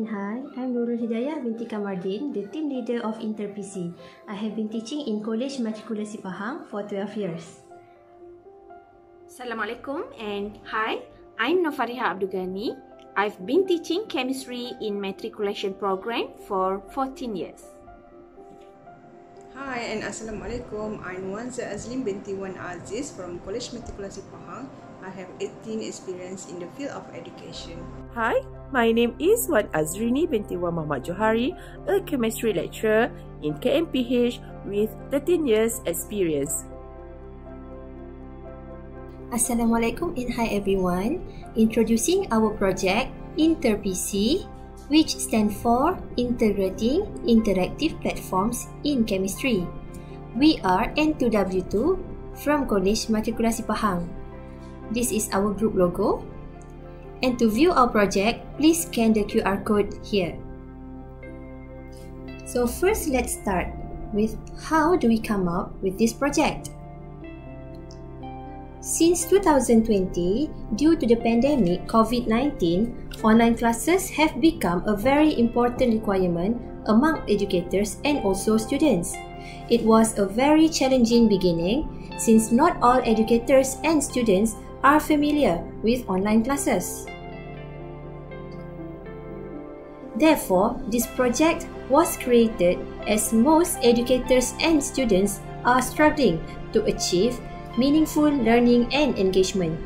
and hi. I'm Nurul Hidayah binti Kamardin, the team leader of InterPC. I have been teaching in College Matrikulasi Pahang for 12 years. Assalamualaikum and hi. I'm Nofariha Abdugani. I've been teaching chemistry in matriculation program for 14 years. Hi and Assalamualaikum. I'm Wanza Azlim binti Wan Aziz from College Matrikulasi Pahang. I have 18 experience in the field of education. Hi, my name is Wan Azrini binti Wan Muhammad Johari, a chemistry lecturer in KMPH with 13 years experience. Assalamualaikum and hi everyone. Introducing our project InterPC, which stand for Integrating Interactive Platforms in Chemistry. We are N2W2 from College Matrikulasi Pahang. This is our group logo. And to view our project, please scan the QR code here. So first, let's start with how do we come up with this project? Since 2020, due to the pandemic COVID-19, online classes have become a very important requirement among educators and also students. It was a very challenging beginning since not all educators and students are familiar with online classes. Therefore, this project was created as most educators and students are struggling to achieve meaningful learning and engagement.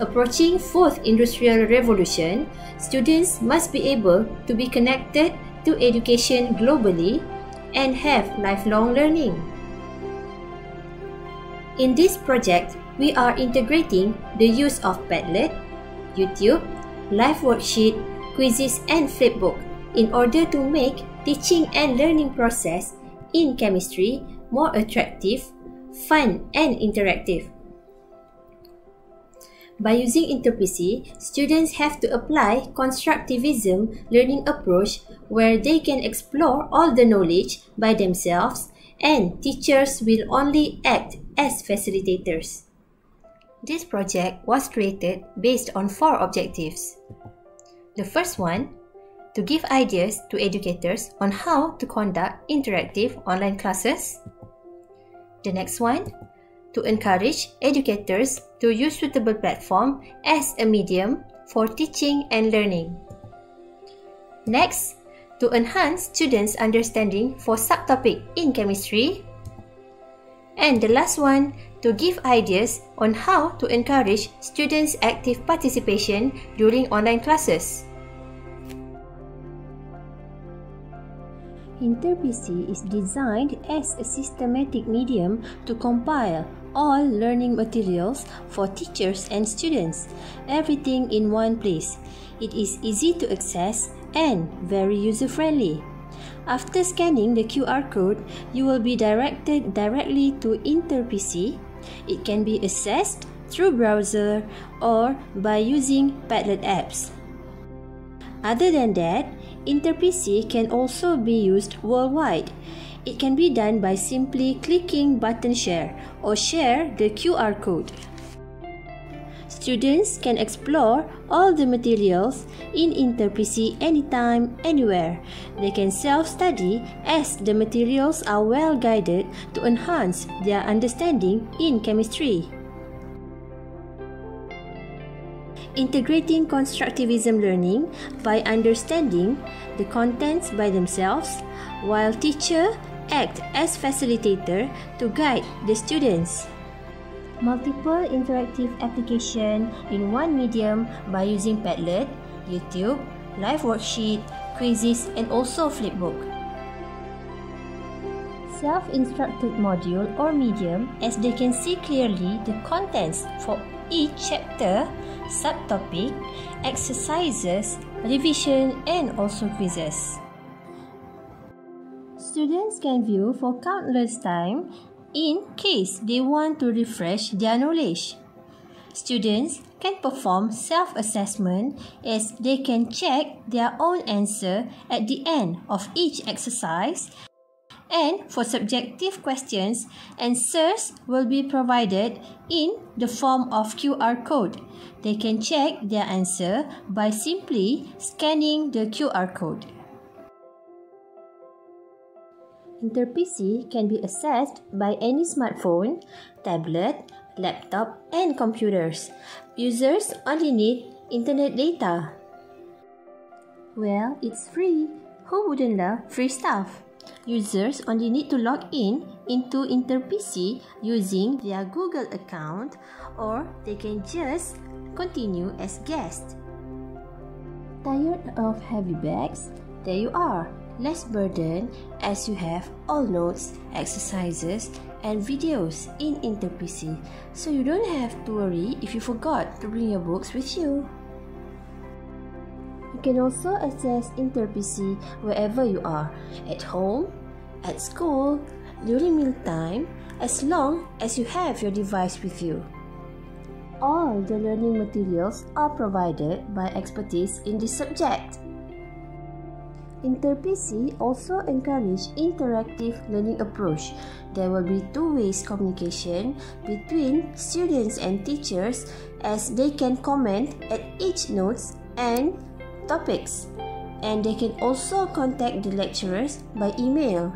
Approaching fourth industrial revolution, students must be able to be connected to education globally and have lifelong learning. In this project, we are integrating the use of Padlet, YouTube, live worksheet, quizzes and flipbook in order to make teaching and learning process in chemistry more attractive, fun and interactive. By using InterPC, students have to apply constructivism learning approach where they can explore all the knowledge by themselves and teachers will only act as facilitators. This project was created based on four objectives. The first one, to give ideas to educators on how to conduct interactive online classes. The next one, to encourage educators to use suitable platform as a medium for teaching and learning. Next, to enhance students' understanding for subtopic in chemistry. And the last one, to give ideas on how to encourage students' active participation during online classes. InterPC is designed as a systematic medium to compile all learning materials for teachers and students, everything in one place. It is easy to access and very user-friendly. After scanning the QR code, you will be directed directly to InterPC it can be accessed through browser or by using Padlet apps. Other than that, InterPC can also be used worldwide. It can be done by simply clicking button share or share the QR code. Students can explore all the materials in InterPC anytime, anywhere. They can self-study as the materials are well guided to enhance their understanding in chemistry. Integrating constructivism learning by understanding the contents by themselves while teacher act as facilitator to guide the students multiple interactive application in one medium by using Padlet, YouTube, live worksheet, quizzes and also flipbook. Self-instructed module or medium as they can see clearly the contents for each chapter, subtopic, exercises, revision and also quizzes. Students can view for countless time in case they want to refresh their knowledge. Students can perform self-assessment as they can check their own answer at the end of each exercise And for subjective questions, answers will be provided in the form of QR code. They can check their answer by simply scanning the QR code. InterPC can be accessed by any smartphone, tablet, laptop and computers. Users only need internet data. Well, it's free. Who wouldn't love free stuff? Users only need to log in into InterPC using their Google account or they can just continue as guests. Tired of heavy bags? There you are. Less burden as you have all notes, exercises, and videos in InterPC so you don't have to worry if you forgot to bring your books with you. You can also access InterPC wherever you are, at home, at school, during mealtime, as long as you have your device with you. All the learning materials are provided by expertise in this subject. InterPC also encourage interactive learning approach. There will be two ways communication between students and teachers as they can comment at each notes and topics. And they can also contact the lecturers by email.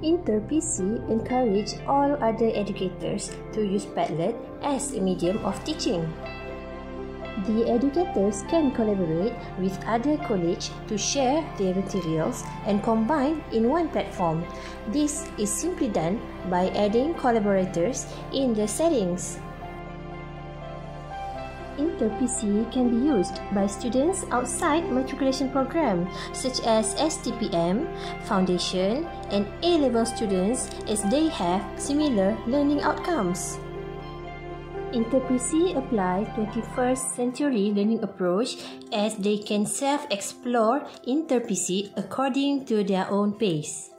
InterPC encourage all other educators to use Padlet as a medium of teaching. The educators can collaborate with other colleges to share their materials and combine in one platform. This is simply done by adding collaborators in the settings. InterPC can be used by students outside matriculation program such as STPM, Foundation and A-level students as they have similar learning outcomes. InterPC applies 21st century learning approach as they can self-explore InterPC according to their own pace.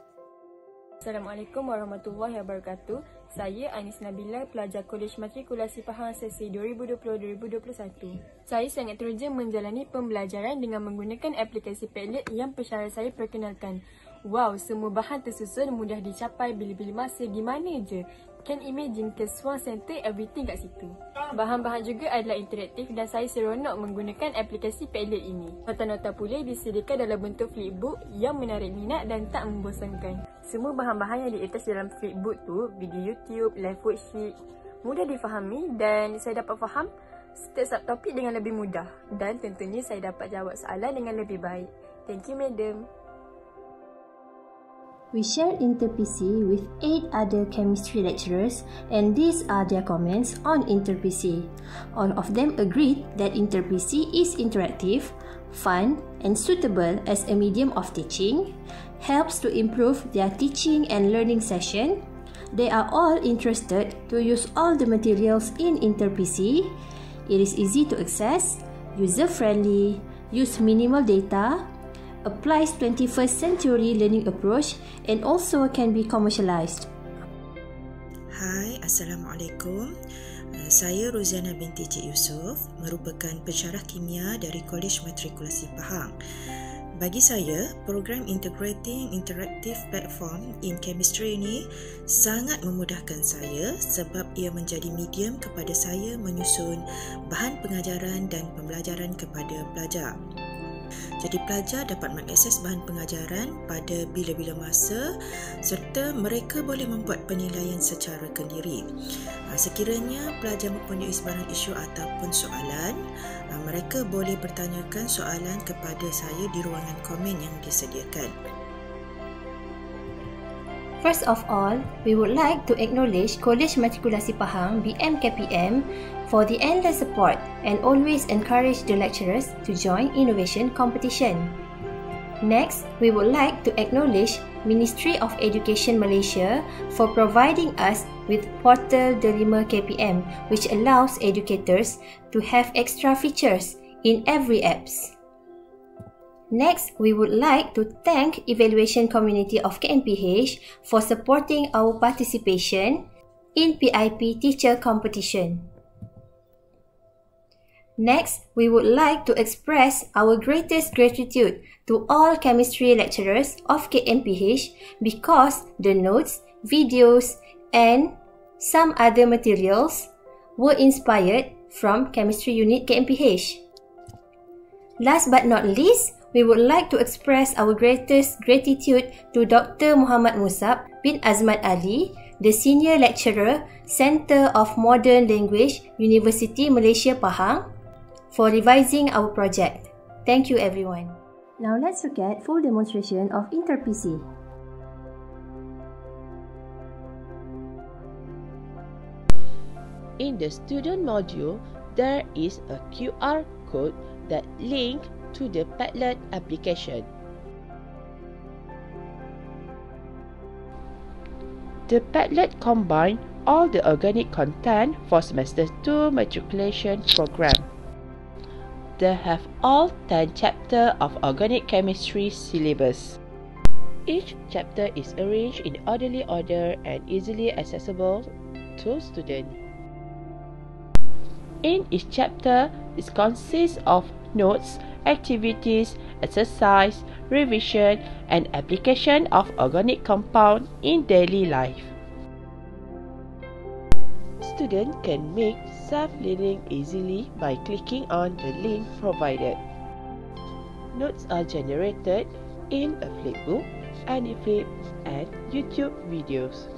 Assalamualaikum warahmatullahi wabarakatuh. Saya Anis Nabila, pelajar Kolej Matrikulasi Pahang sesi 2020-2021. Saya sangat teruja menjalani pembelajaran dengan menggunakan aplikasi Padlet yang pesara saya perkenalkan. Wow, semua bahan tersusun mudah dicapai bila-bila masa di mana je. Can imagine ke Swan Center everything kat situ. Bahan-bahan juga adalah interaktif dan saya seronok menggunakan aplikasi Padlet ini. Nota-nota pula disediakan dalam bentuk flipbook yang menarik minat dan tak membosankan. Semua bahan-bahan yang di atas dalam flipbook tu, video YouTube, live worksheet, mudah difahami dan saya dapat faham setiap subtopik dengan lebih mudah. Dan tentunya saya dapat jawab soalan dengan lebih baik. Thank you, Madam. We shared InterPC with eight other chemistry lecturers and these are their comments on InterPC. All of them agreed that InterPC is interactive, fun and suitable as a medium of teaching, helps to improve their teaching and learning session. They are all interested to use all the materials in InterPC. It is easy to access, user-friendly, use minimal data, applies 21st century learning approach and also can be commercialized. Hai, Assalamualaikum. Uh, saya Roziana binti Cik Yusof, merupakan pensyarah kimia dari Kolej Matrikulasi Pahang. Bagi saya, program Integrating Interactive Platform in Chemistry ini sangat memudahkan saya sebab ia menjadi medium kepada saya menyusun bahan pengajaran dan pembelajaran kepada pelajar. Jadi pelajar dapat mengakses bahan pengajaran pada bila-bila masa serta mereka boleh membuat penilaian secara kendiri. Ha, sekiranya pelajar mempunyai sebarang isu ataupun soalan, ha, mereka boleh bertanyakan soalan kepada saya di ruangan komen yang disediakan. First of all, we would like to acknowledge Kolej Matrikulasi Pahang BMKPM for the endless support and always encourage the lecturers to join innovation competition. Next, we would like to acknowledge Ministry of Education Malaysia for providing us with Portal Delima KPM which allows educators to have extra features in every apps. Next, we would like to thank evaluation community of KMPH for supporting our participation in PIP teacher competition. Next, we would like to express our greatest gratitude to all chemistry lecturers of KMPH because the notes, videos, and some other materials were inspired from Chemistry Unit KMPH. Last but not least, we would like to express our greatest gratitude to Dr. Muhammad Musab bin Azmat Ali, the Senior Lecturer, Center of Modern Language, University Malaysia Pahang, for revising our project. Thank you everyone. Now let's look at full demonstration of InterPC. In the student module, there is a QR code that link to the Padlet application. The Padlet combine all the organic content for semester 2 matriculation program. They have all 10 chapter of organic chemistry syllabus. Each chapter is arranged in orderly order and easily accessible to students. In each chapter, it consists of notes activities, exercise, revision, and application of organic compound in daily life. Students can make self-learning easily by clicking on the link provided. Notes are generated in a flipbook, AnyFlip, and YouTube videos.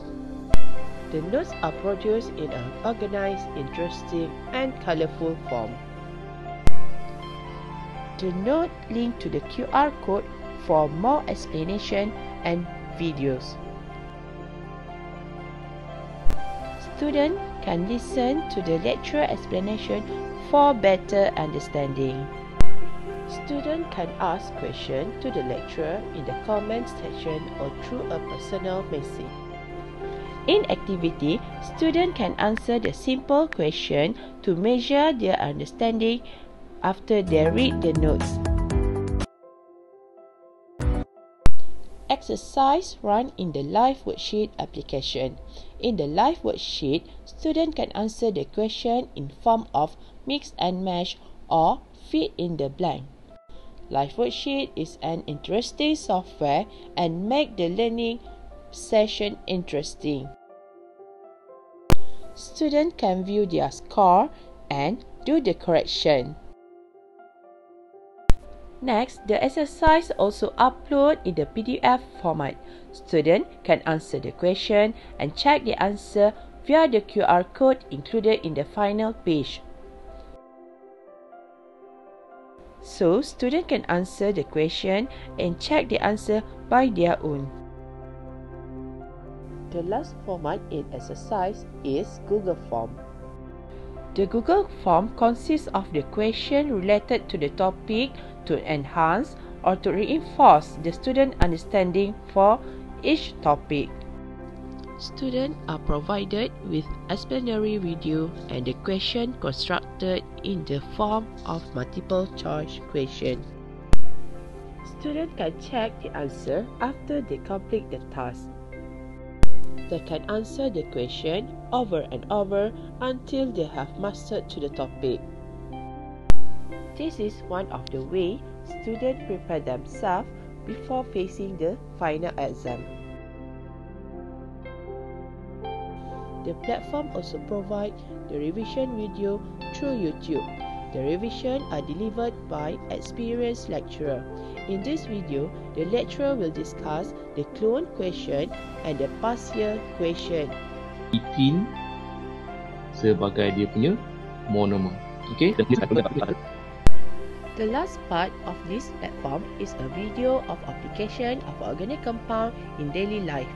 The notes are produced in an organized, interesting, and colorful form. The note link to the QR code for more explanation and videos. Students can listen to the lecture explanation for better understanding. Students can ask questions to the lecturer in the comments section or through a personal message. In activity, students can answer the simple question to measure their understanding after they read the notes. Exercise run in the live worksheet application. In the live worksheet, student can answer the question in form of mix and match or fill in the blank. Live worksheet is an interesting software and make the learning session interesting. Student can view their score and do the correction. Next, the exercise also upload in the PDF format. Student can answer the question and check the answer via the QR code included in the final page. So, student can answer the question and check the answer by their own. The last format in exercise is Google Form. The Google Form consists of the question related to the topic to enhance or to reinforce the student understanding for each topic. Students are provided with explanatory video and the question constructed in the form of multiple choice question. Students can check the answer after they complete the task. They can answer the question over and over until they have mastered to the topic. This is one of the way students prepare themselves before facing the final exam. The platform also provides the revision video through YouTube. The revision are delivered by experienced lecturer. In this video, the lecturer will discuss the clone question and the past year question. Itin sebagai dia punya monomer. Okay, The last part of this platform is a video of application of organic compound in daily life.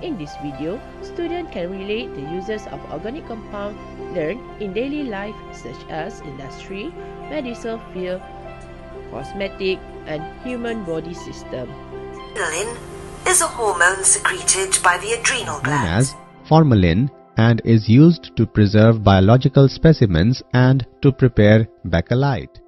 In this video, students can relate the uses of organic compound learned in daily life such as industry, medical field, cosmetic and human body system. Adrenaline is a hormone secreted by the adrenal known as formalin and is used to preserve biological specimens and to prepare bakelite.